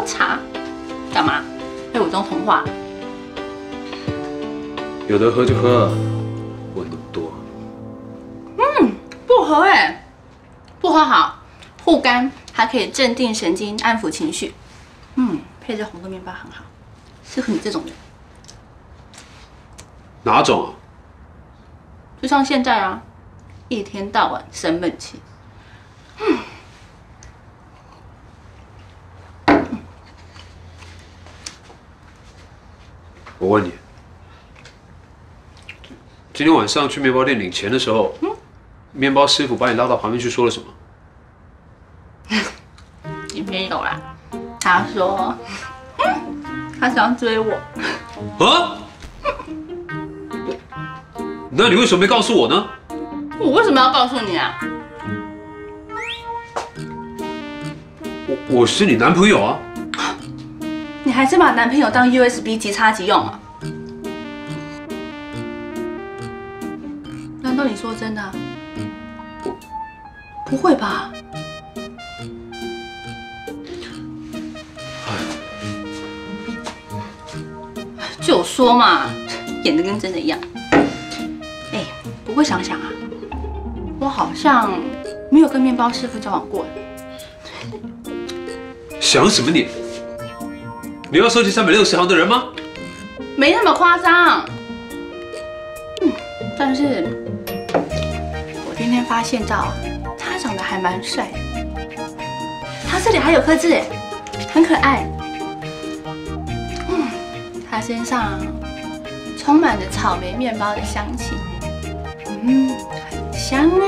喝茶，干嘛？被我中同化？有的喝就喝，问那么多。嗯，不喝哎，不喝好，护肝，还可以镇定神经，安抚情绪。嗯，配着红豆面包很好，适合你这种人。哪种啊？就像现在啊，一天到晚生闷气。嗯。我问你，今天晚上去面包店领钱的时候，面包师傅把你拉到旁边去说了什么？你没有啦，他说他想追我。啊？那你为什么没告诉我呢？我为什么要告诉你啊？我我是你男朋友啊。你还是把男朋友当 USB 即插即用啊？难道你说真的？不，不会吧？就说嘛，演的跟真的一样。哎，不过想想啊，我好像没有跟面包师傅交往过。想什么你？你要收集三百六十行的人吗？没那么夸张。嗯，但是我今天发现到他长得还蛮帅，他这里还有颗痣，很可爱。嗯，他身上充满着草莓面包的香气，嗯，很香呢。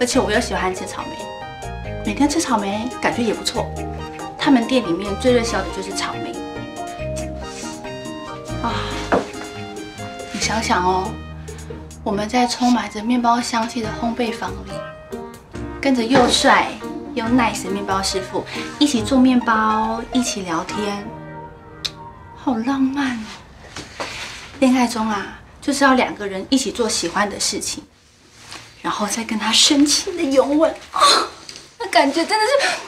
而且我又喜欢吃草莓，每天吃草莓感觉也不错。他们店里面最热销的就是草莓啊！你想想哦，我们在充满着面包香气的烘焙房里，跟着又帅又 nice 的面包师傅一起做面包，一起聊天，好浪漫哦！恋爱中啊，就是要两个人一起做喜欢的事情，然后再跟他深情的拥吻啊，那感觉真的是。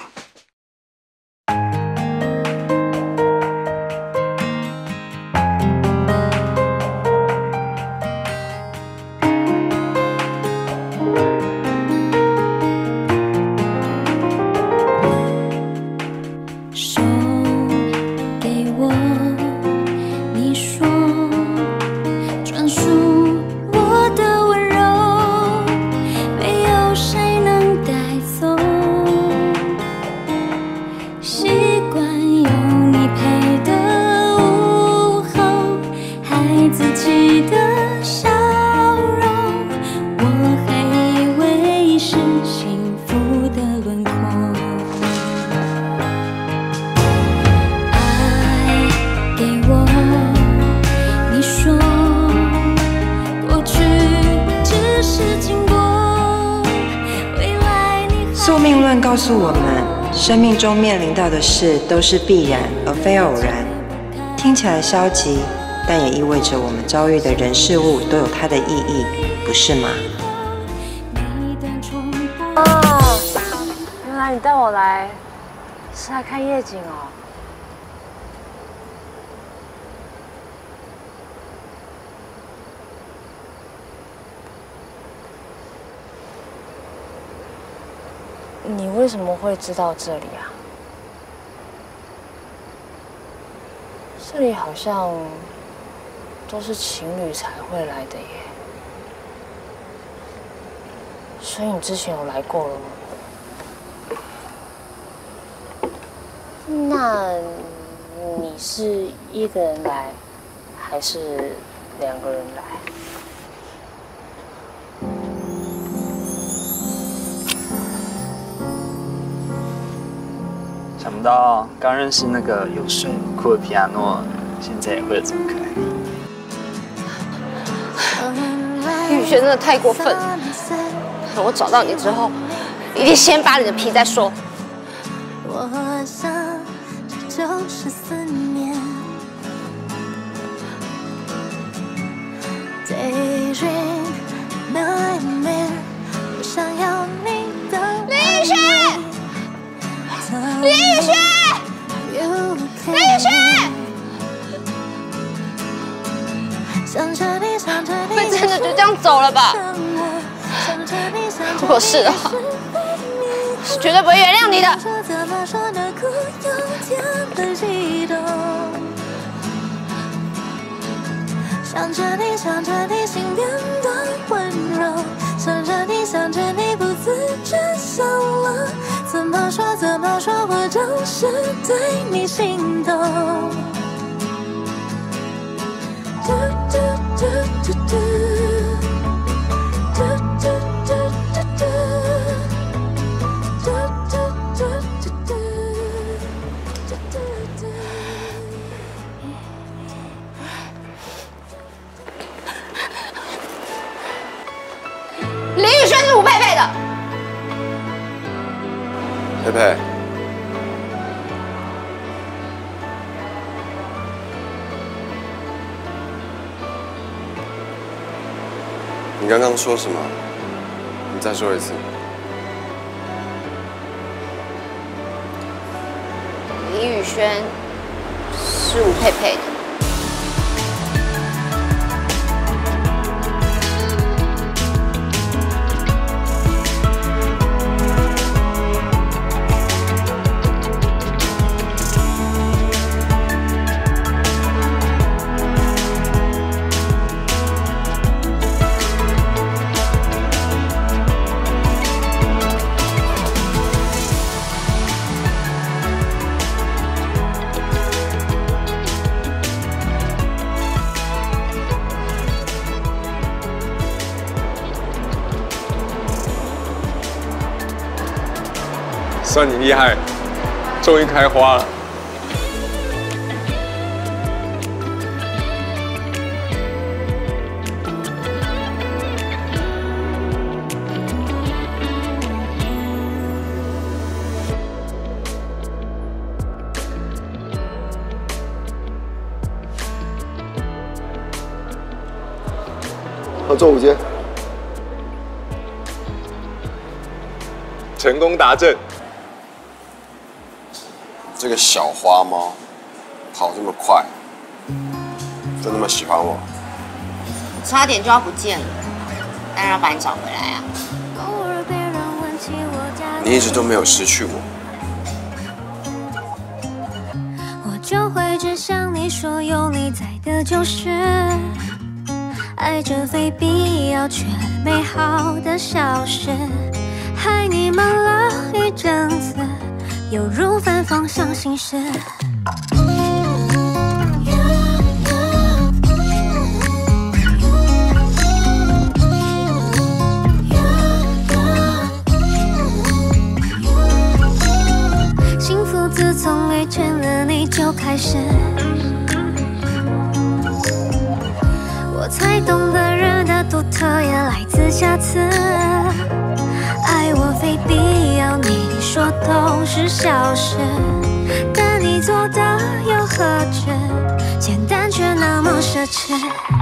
命论告诉我们，生命中面临到的事都是必然而非偶然。听起来消极，但也意味着我们遭遇的人事物都有它的意义，不是吗？哦，原来你带我来是来看夜景哦。你为什么会知道这里啊？这里好像都是情侣才会来的耶。所以你之前有来过了吗？那你是一个人来，还是两个人来？想不到刚认识那个有帅酷的皮亚诺，现在也会有这么可爱的。雨轩真的太过分了！我找到你之后，一定先扒你的皮再说。林雨轩，林雨轩，被牵着就这样走了吧？如果是的话，是绝对不会原谅你的。想着。说，我就是对你心动。嘟嘟嘟嘟嘟，嘟嘟嘟嘟嘟，嘟嘟嘟嘟嘟，嘟嘟嘟。林宇轩是吴佩佩的。佩佩，你刚刚说什么？你再说一次。李宇轩是吴佩佩的。算你厉害，终于开花了。合作五间，成功达阵。这个小花猫跑这么快，就那么喜欢我？差点就要不见了，当然要把你找回来啊！你一直都没有失去我。我就会只向你说，有你在的就是爱着非必要却美好的小事，害你忙了一阵子，犹如反方向行驶。幸福自从遇见了你就开始，我才懂得人的独特也来自瑕疵。我非必要，你说都是小事，但你做的又何止？简单却那么奢侈。